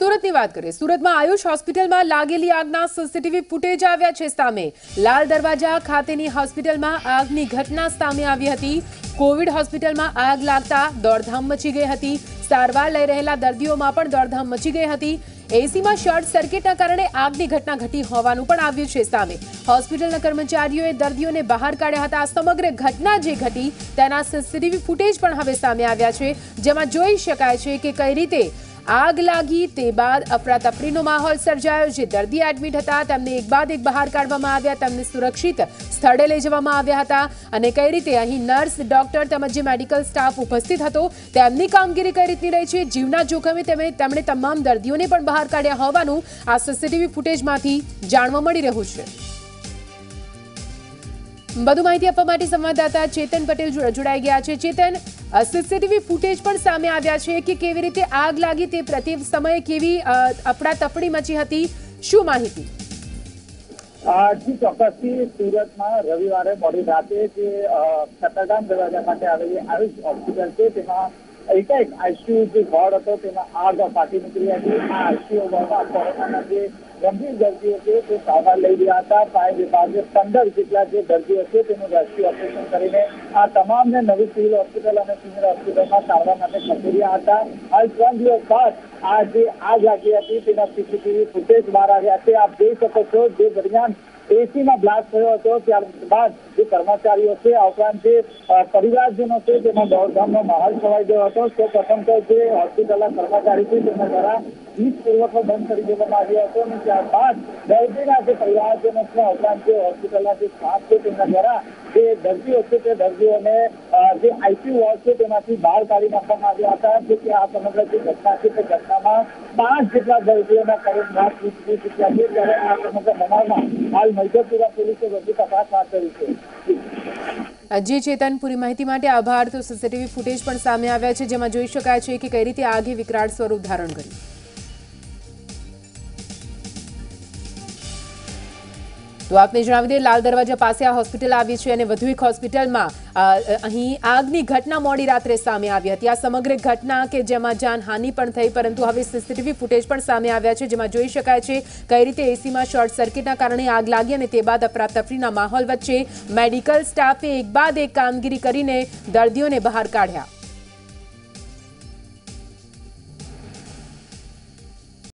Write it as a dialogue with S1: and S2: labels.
S1: સુરતની વાત કરીએ સુરતમાં આયુષ હોસ્પિટલમાં લાગેલી આગના સીસીટીવી ફૂટેજ આવ્યા છે સામે લાલ દરવાજા ખાતેની હોસ્પિટલમાં આગની ઘટના સામે આવી હતી કોવિડ હોસ્પિટલમાં આગ લાગતા દોડધામ મચી ગઈ હતી સારવાર લઈ રહેલા દર્દીઓમાં પણ દોડધામ મચી ગઈ હતી એસીમાં શોર્ટ સર્કિટના કારણે આગની ઘટના ઘટી હોવાનું પણ આવ્યું છે સામે હોસ્પિટલના કર્મચારીઓએ દર્દીઓને બહાર કાઢ્યા હતા આ સમગ્ર ઘટના જે ઘટી તેના સીસીટીવી ફૂટેજ પણ હવે સામે આવ્યા છે જેમાં જોઈ શકાય છે કે કઈ રીતે આગ લાગી તે બાદ અફરાતફરીનો માહોલ સર્જાયો જે દર્દી એડમિટ હતા તેમને એક બાદ એક બહાર કાઢવામાં આવ્યા તેમને સુરક્ષિત સ્થળે લઈ જવામાં આવ્યા હતા અને કઈ રીતે અહીં નર્સ ડોક્ટર તેમજ જે મેડિકલ સ્ટાફ ઉપસ્થિત હતો તેમની કામગીરી કઈ રીતની રહી છે જીવના જોખમે તેમણે તેમણે તમામ દર્દીઓને પણ બહાર કાઢ્યા હોવાનું આ સીસીટીવી ફૂટેજમાંથી જાણવા મળી રહ્યું છે વધુ માહિતી આપવા માટે સંવાદદાતા ચેતન પટેલ જો- જોડાઈ ગયા છે ચેતન સીસીટીવી ફૂટેજ પણ સામે આવ્યા છે કે કેવી રીતે આગ લાગી તે પ્રતિ સમયે કેવી અ, અફડાતફડી મચી હતી શું માહિતી
S2: જી ચોક્કસથી સુરતમાં રવિવારે મોડી રાતે જે અ, કતારગામ દરવાજા ખાતે આવેલી આયુષ હોસ્પિટલ છે તેમાં એકાએક આઈસીયુ જે વોર્ડ હતો તેમાં આગ ફાટી નીકળી હતી આ આઈસીયુ વોર્ડમાં કોરોનાના જે ગંભીર દર્દીઓ છે તે સારવાર લઈ રહ્યા હતા ફાયર વિભાગે પંદર જેટલા જે દર્દીઓ છે તેનું રેસ્ક્યુ ઓપરેશન કરીને આ તમામને નવી સિવિલ હોસ્પિટલ અને સિવિલ હોસ્પિટલમાં સારવાર માટે ખસેડ્યા હતા હાલ ત્રણ દિવસ બાદ આ જે આગ લાગી હતી તેના સીસીટીવી ફૂટેજ બહાર આવ્યા છે આપ જોઈ શકો છો જે દરમિયાન એસીમાં બ્લાસ્ટ થયો હતો ત્યારબાદ જે કર્મચારીઓ છે આ ઉપરાંત જે અ, પરિવારજનો છે તેમાં દોડધામનો માહોલ છવાઈ ગયો હતો તો પ્રથમ તો જે હોસ્પિટલના કર્મચારી છે તેમના દ્વારા વીજ પુરવઠો બંધ કરી દેવામાં આવ્યો હતો અને ત્યારબાદ દર્દીના જે પરિવારજનો છે આ ઉપરાંત જે હોસ્પિટલના જે સ્ટાફ છે તેમના દ્વારા જે દર્દીઓ છે તે દર્દીઓને અ, જે આઈસીયુ વોર્ડ છે તેમાંથી બહાર કાઢી નાખવામાં આવ્યા હતા જે કે આ સમગ્ર જે ઘટના છે તે ઘટનામાં પાંચ જેટલા દર્દીઓના કરેલ મોત નીપજી ચૂક્યા છે ત્યારે આ સમગ્ર બનાવમાં હાલ મૈદરપુરા પોલીસે વધુ તપાસ હાથ ધરી છે
S1: જી ચેતન પૂરી માહિતી માટે આભાર તો સીસીટીવી ફૂટેજ પણ સામે આવ્યા છે જેમાં જોઈ શકાય છે કે કઈ રીતે આગે વિકરાળ સ્વરૂપ ધારણ કર્યું તો આપને જણાવી દઈએ લાલ દરવાજા પાસે આ હોસ્પિટલ આવી છે અને વધુ એક હોસ્પિટલમાં અ, અહીં આગની ઘટના મોડી રાત્રે સામે આવી હતી આ સમગ્ર ઘટના કે જેમાં જાનહાનિ પણ થઈ પરંતુ હવે સીસીટીવી ફૂટેજ પણ સામે આવ્યા છે જેમાં જોઈ શકાય છે કઈ રીતે એસીમાં શોર્ટ સર્કિટના કારણે આગ લાગી અને તે બાદ અફરાતફરીના માહોલ વચ્ચે મેડિકલ સ્ટાફે એક બાદ એક કામગીરી કરીને દર્દીઓને બહાર કાઢ્યા